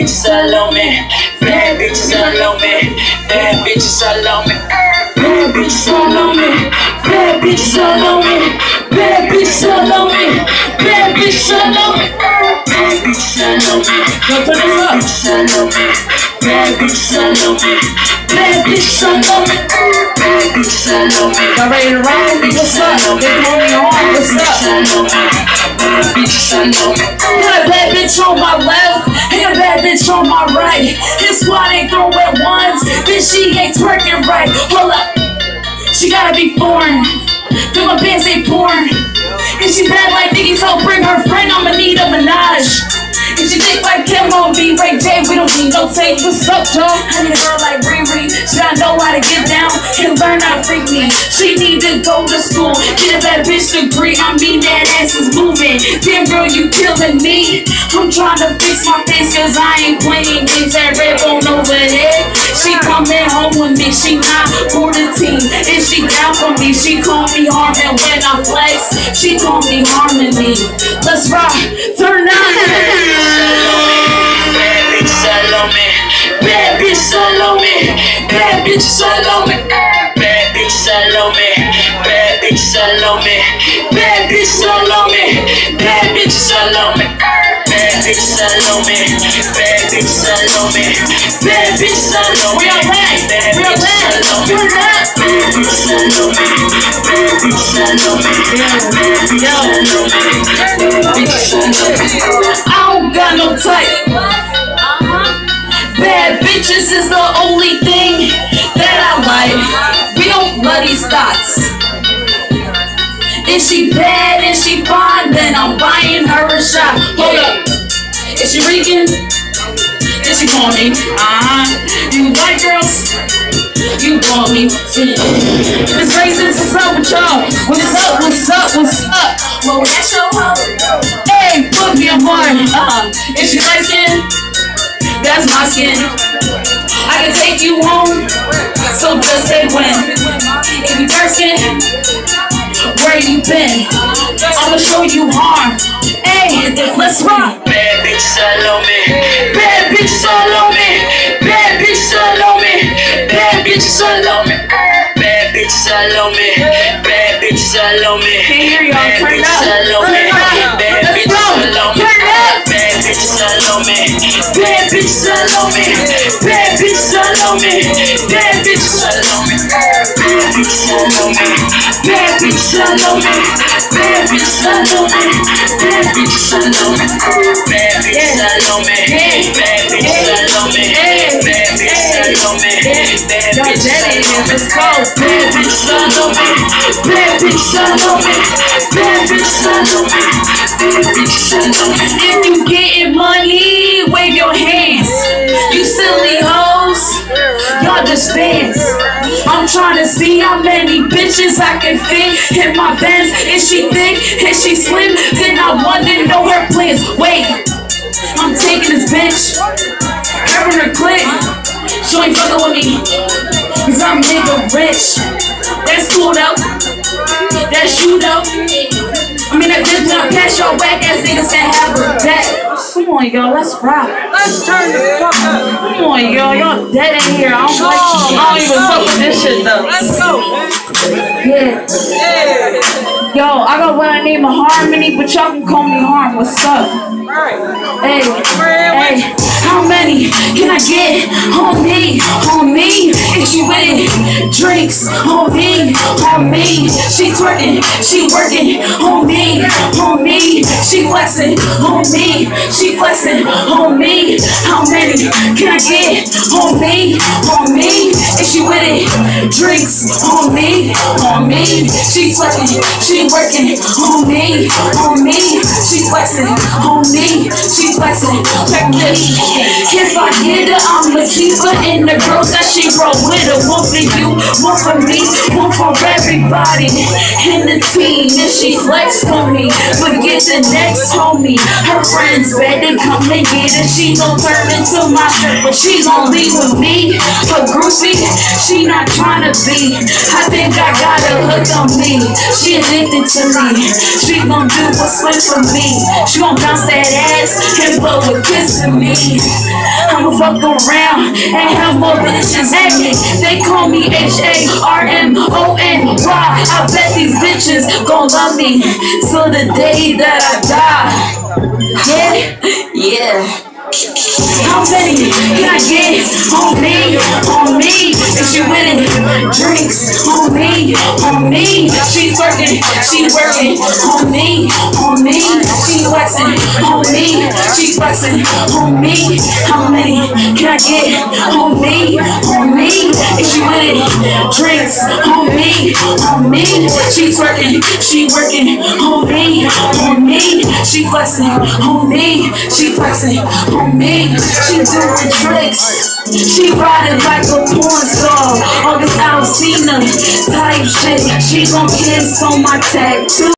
bitches all on me. Bad bitches all on me. Bad bitches all on me. Bad bitches all on me. Bad bitches all on me. Bad bitches all on me. Bad bitches all on me. Bad bitches all on me. Yo, turn this up. Bitches all on me. Bad bitches all on me. Bad bitches all on me. Bad bitches all on me. Y'all ready to roll? What's up? Big homie on. What's up? Got a bad bitch on my left, right. His squad ain't throwing ones, then she ain't twerking right. Hold up, she gotta be foreign. Then my pants ain't porn. And she bad like Nicki, so bring her friend, I'ma need a menage. And she think like Kim on me, Ray J, we don't need no tape. What's up, Joe? I need a girl like Riri. She gotta know how to get down and learn how to freak me. She need to go to school, get a bad bitch degree. I mean, that ass is moving. Damn, girl, you killing me. I'm try to fix my pants cause I ain't playing games that red bone overhead. She coming home with me, she not for the team. And she down for me, she call me Harmon when I flex. She call me Harmony. Let's rock, turn on. Bad bitch, Salome. Bad bitch, Salome. Bad bitch, Salome. Bad bitch, Salome. Bad bitch, Salome. Bad bitch, Salome. Bad bitch, bitches on me. Bad bitches all on me. Bad bitches all on me. We are right. Bad We are bitches me. Turn. Bad bitches on me. Bad bitches on me. Bad bitches on me. Bad bitches on me. I don't got no type. Bad bitches is the only thing that I like. We don't love these thoughts. Is she bad? Is she fine? Then I'm buying her a shot. Hold up. Is she reeking? Then she call me. Uh-huh. You white girls? You want me. It's racist. What's up with y'all? What's up? What's up? What's up? Well, that's your hoe. Hey, put me on board. Uh-huh. Is she light skin? That's my skin. I can take you home. So just say when. If you dark skin, where you been? I'ma show you harm. Hey, let's rock bitch solo me. Bad bitch solo me. Bad bitch solo me. Bad bitch solo me. Bad bitch solo me. Bad bitch solo me. Can't Bad y'all. Turn it up. Bad bitch solo me. Bad bitch solo me. Bad bitch solo me. Bad bitch solo me. Bad bitch solo me. Bad bitches all on me. Bad bitches all on me. Bad bitches all on me. Bad bitches all on me. Bad bitches all on me. Bad bitches all on me. Bad bitches all on me. Bad bitches Jenny, on me. If you getting money, wave your hands. You silly hoes, y'all just fans. I'm trying to see how many bitches I can fit in my Benz. Is she thick? Is she slim? Then I want to know her plans. Wait, I'm taking this bitch. Her in her click. She ain't fucking with me. Cause I'm nigga rich. That's cool though. That's you though. I mean, I just wanna pass your whack ass niggas that on, y'all, let's rock. Let's turn the fuck up. Come on, y'all, y'all dead in here. I don't like, I don't even fuck with this shit though. Let's go. Yeah. Yeah. Yo, I got what I name a harmony, but y'all can call me harm. What's up? Alright. Hey, hey, how many can I get on me, on she with it, drinks on me, on me. She twerking, she working on me, on me. She flexing on me, she flexing on me. How many can I get on me, on me? If she with it, drinks on me, on me. She twerking, she working on me, on me. She flexing on me, she flexing like this. If I get her, I'ma keep her in the girls that she roll with her. One for you, one for me, one for everybody in the team. If she flex for me, forget the next homie. Her friends better come and get her. She gon' turn into my stripper. She gon' leave with me. Her groupie, she not trying to be. I think I got a hook on me. She addicted to me. She gon' do what's right for me. She gon' bounce that ass and blow a kiss to me. I'ma fuck around and have more bitches at me. They call me H A R M O N Y. I bet these bitches gon' love me till the day that I die. Yeah, yeah. How many can I get on me, on me? If she winning drinks on me, on me. She twerking, she working on me, on me. She flexing on me, she flexing on me. How many can I get on me, on me. She twerking, she working on me, on me. She flexing on me, she flexing on me. She doing tricks. She riding like a porn star. August Alsina type shit. She gon' kiss on my tattoo.